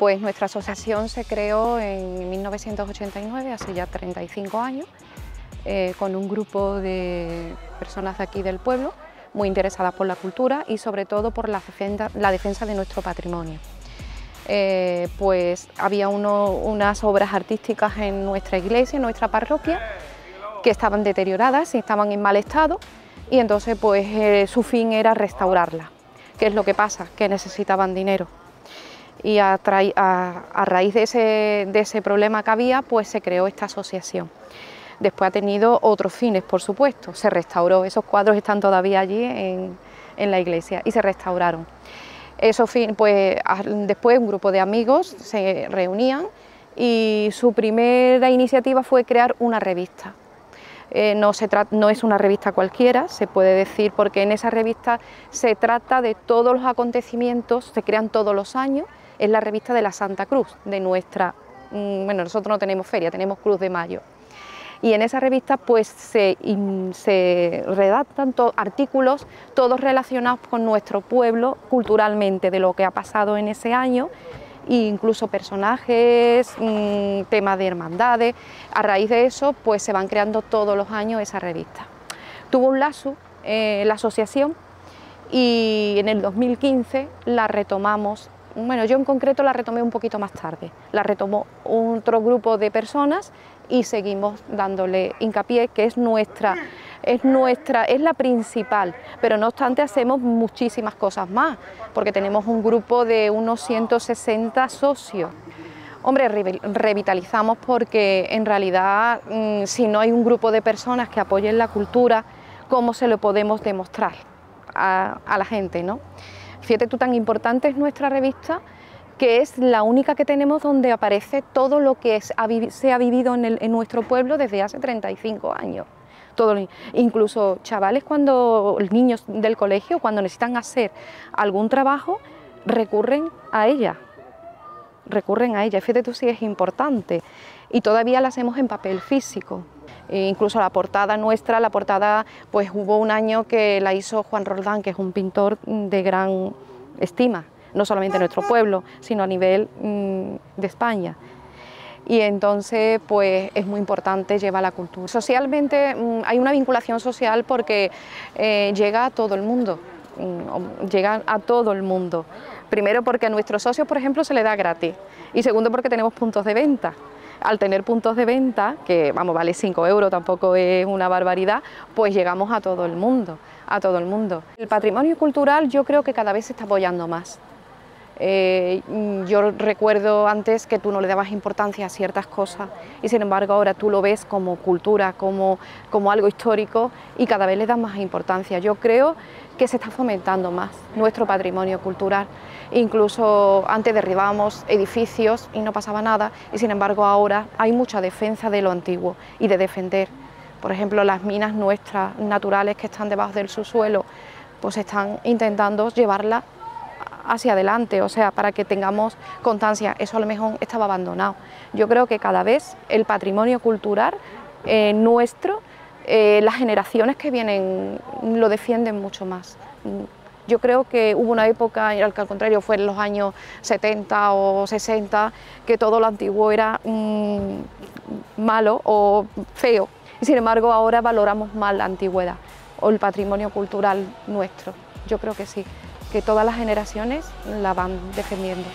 Pues nuestra asociación se creó en 1989, hace ya 35 años, eh, con un grupo de personas de aquí del pueblo, muy interesadas por la cultura y sobre todo por la defensa, de nuestro patrimonio. Eh, pues había unas obras artísticas en nuestra iglesia, en nuestra parroquia, que estaban deterioradas y estaban en mal estado y entonces pues eh, su fin era restaurarlas. ¿Qué es lo que pasa? Que necesitaban dinero y a, raíz de ese, de ese problema que había pues se creó esta asociación. Después ha tenido otros fines, por supuesto, se restauró, esos cuadros están todavía allí en, la iglesia y se restauraron. Eso fin, pues después un grupo de amigos se reunían y su primera iniciativa fue crear una revista. Eh, no, es una revista cualquiera, se puede decir, porque en esa revista se trata de todos los acontecimientos, se crean todos los años, es la revista de la Santa Cruz, de nuestra, mm, bueno, nosotros no tenemos feria, tenemos Cruz de Mayo y en esa revista pues se, redactan artículos todos relacionados con nuestro pueblo culturalmente, de lo que ha pasado en ese año e incluso personajes, mm, temas de hermandades. A raíz de eso pues se van creando todos los años esa revista. Tuvo un lazo eh, la asociación y en el 2015 la retomamos bueno, yo en concreto la retomé un poquito más tarde, la retomó otro grupo de personas y seguimos dándole hincapié que es nuestra, es nuestra, es la principal, pero no obstante hacemos muchísimas cosas más, porque tenemos un grupo de unos 160 socios. Hombre, revitalizamos porque en realidad mm, si no hay un grupo de personas que apoyen la cultura, ¿cómo se lo podemos demostrar a, la gente? ¿no? Fíjate tú, tan importante es nuestra revista que es la única que tenemos donde aparece todo lo que se ha vivido en, nuestro pueblo desde hace 35 años. Incluso chavales cuando, niños del colegio, cuando necesitan hacer algún trabajo, recurren a ella, recurren a ella. Fíjate tú si es importante. Y todavía la hacemos en papel físico. E incluso la portada nuestra, la portada, pues hubo un año que la hizo Juan Roldán, que es un pintor de gran estima no solamente en nuestro pueblo, sino a nivel mm, de España. Y entonces, pues es muy importante llevar la cultura. Socialmente mm, hay una vinculación social porque eh, llega a todo el mundo, mm, llega a todo el mundo. Primero porque a nuestros socios, por ejemplo, se le da gratis. Y segundo porque tenemos puntos de venta al tener puntos de venta, que vamos, vale 5 euros, tampoco es una barbaridad, pues llegamos a todo el mundo, a todo el mundo. El patrimonio cultural yo creo que cada vez se está apoyando más. Eh, yo recuerdo antes que tú no le dabas importancia a ciertas cosas y sin embargo ahora tú lo ves como cultura, como, como algo histórico y cada vez le das más importancia. Yo creo que se está fomentando más nuestro patrimonio cultural. Incluso antes derribábamos edificios y no pasaba nada y sin embargo ahora hay mucha defensa de lo antiguo y de defender. Por ejemplo, las minas nuestras naturales que están debajo del subsuelo, pues están intentando llevarlas hacia adelante, o sea, para que tengamos constancia. Eso a lo mejor estaba abandonado. Yo creo que cada vez el patrimonio cultural eh, nuestro, eh, las generaciones que vienen lo defienden mucho más. Yo creo que hubo una época, al contrario fue en los años 70 o 60, que todo lo antiguo era mm, malo o feo. Y sin embargo ahora valoramos más la antigüedad o el patrimonio cultural nuestro. Yo creo que sí que todas las generaciones la van defendiendo.